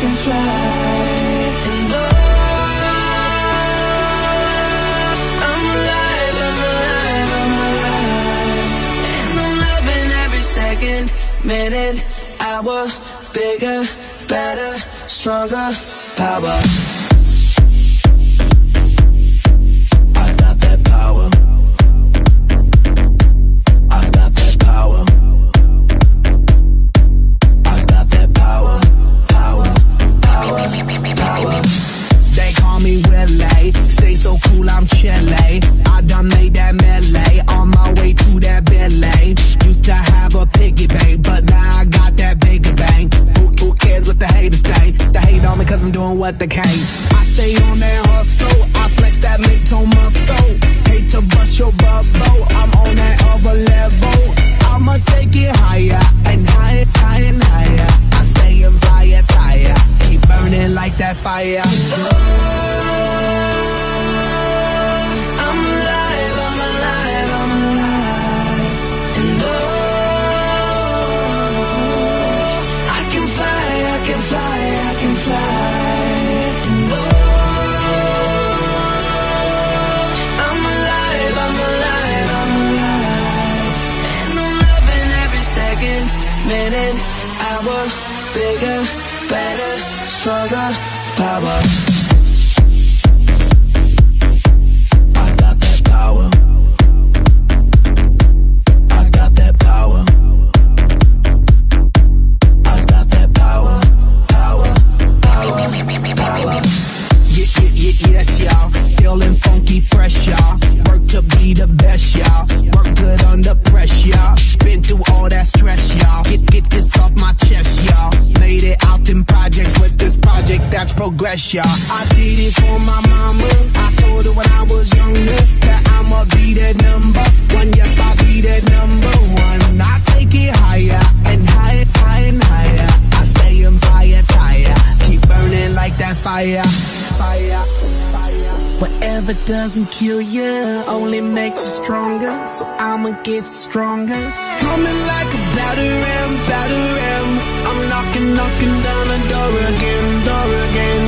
can fly. And oh, I'm alive, I'm alive, I'm alive. And I'm loving every second, minute, hour. Bigger, better, stronger, power. I'm chilly. I done made that melee, on my way to that Billy. Used to have a piggy bank, but now I got that bigger bank. Who, who cares what the haters think? They hate on me cause I'm doing what they can. I stay on that hustle, I flex that mid-tone muscle. Hate to bust your bubble, I'm on that other level. I'ma take it higher and higher, higher and higher. I stay in fire tire, keep burning like that fire. Second, minute, hour, bigger, better, stronger, power. Y'all. I did it for my mama. I told her when I was younger that I'ma be that number one. Yep, I'll be that number one. I take it higher and higher, higher and higher. I stay in fire tire. Keep burning like that fire. Fire, fire. Whatever doesn't kill you only makes you stronger. So I'ma get stronger. Coming like a battering, battering. I'm knocking, knocking down the door again, door again.